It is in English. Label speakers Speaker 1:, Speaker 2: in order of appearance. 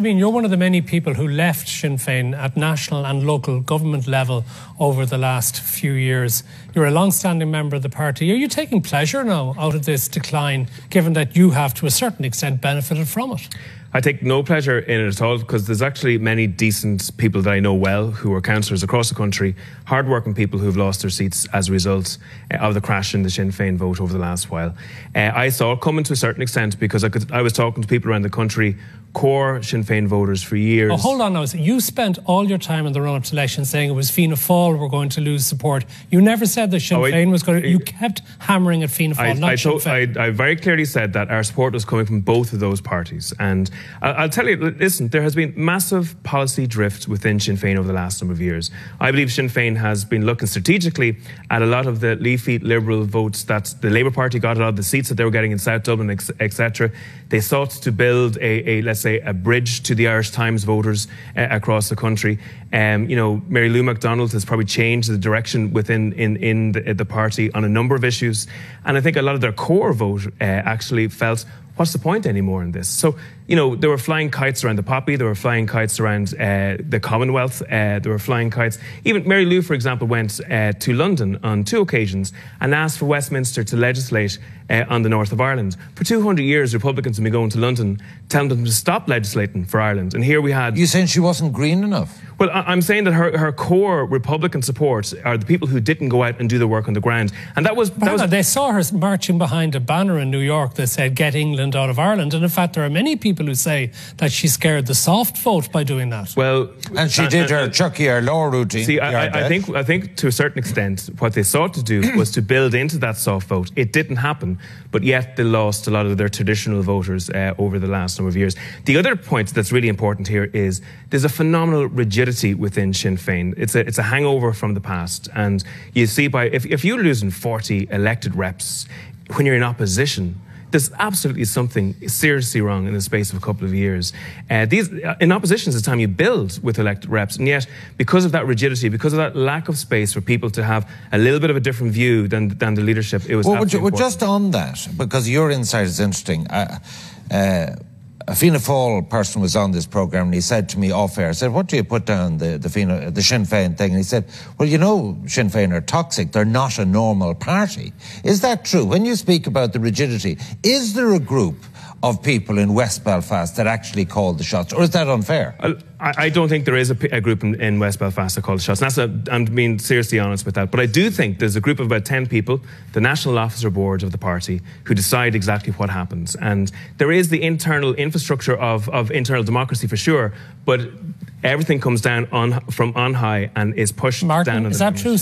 Speaker 1: Mean, you're one of the many people who left Sinn Féin at national and local government level over the last few years. You're a long standing member of the party. Are you taking pleasure now out of this decline, given that you have, to a certain extent, benefited from it?
Speaker 2: I take no pleasure in it at all because there's actually many decent people that I know well who are councillors across the country, hardworking people who've lost their seats as a result uh, of the crash in the Sinn Féin vote over the last while. Uh, I saw it coming to a certain extent because I, could, I was talking to people around the country core Sinn Féin voters for years.
Speaker 1: Oh, hold on now. You spent all your time in the run up to election saying it was Fianna Fáil were going to lose support. You never said that Sinn oh, Féin was going to. You kept hammering at Fianna Fáil, I, not
Speaker 2: I,
Speaker 1: Sinn Féin.
Speaker 2: I, I, very clearly said that our support was coming from both of those parties. And I'll, tell you, listen, there has been massive policy drift within Sinn Féin over the last number of years. I believe Sinn Féin has been looking strategically at a lot of the leafy liberal votes that the Labour Party got, lot of the seats that they were getting in South Dublin, etc. They sought to build a, a let's say, a bridge to the Irish Times voters uh, across the country. Um, you know, Mary Lou McDonald has probably changed the direction within in, in the, the, party on a number of issues. And I think a lot of their core vote uh, actually felt what's the point anymore in this? So, you know, there were flying kites around the poppy, there were flying kites around uh, the Commonwealth, uh, there were flying kites. Even Mary Lou, for example, went uh, to London on two occasions and asked for Westminster to legislate uh, on the north of Ireland. For 200 years, Republicans have been going to London telling them to stop legislating for Ireland. And here we had.
Speaker 3: You saying she wasn't green enough?
Speaker 2: Well, I'm saying that her, her core Republican support are the people who didn't go out and do the work on the ground. And that was. That was
Speaker 1: they saw her marching behind a banner in New York that said, Get England out of Ireland. And in fact, there are many people who say that she scared the soft vote by doing that.
Speaker 2: Well.
Speaker 3: And she did her Tiocfaidh ár lá routine.
Speaker 2: See, I, I, I, think, I think to a certain extent, what they sought to do was to build into that soft vote. It didn't happen but yet they lost a lot of their traditional voters uh, over the last number of years. The other point that's really important here is there's a phenomenal rigidity within Sinn Féin. It's a, it's a hangover from the past. And you see, by if, if you're losing 40 elected reps when you're in opposition, there's absolutely something seriously wrong in the space of a couple of years. Uh, these, uh, in opposition, is the time you build with elected reps, and yet because of that rigidity, because of that lack of space for people to have a little bit of a different view than than the leadership, it was.
Speaker 3: Well, well just on that, because your insight is interesting. Uh, uh a Fianna Fáil person was on this programme and he said to me off air, I said, what do you put down the, the, Fianna, the Sinn Féin thing? And he said, well, you know, Sinn Féin are toxic. They're not a normal party. Is that true? When you speak about the rigidity, is there a group of people in West Belfast that actually called the shots, or is that unfair?
Speaker 2: I, I don't think there is a, a group in, in, West Belfast that called the shots. And that's a, I'm being seriously honest with that. But I do think there's a group of about 10 people, the national officer board of the party, who decide exactly what happens. And there is the internal infrastructure of, of internal democracy for sure, but everything comes down on, from on high and is pushed
Speaker 1: Martin,
Speaker 2: down.
Speaker 1: Is that true?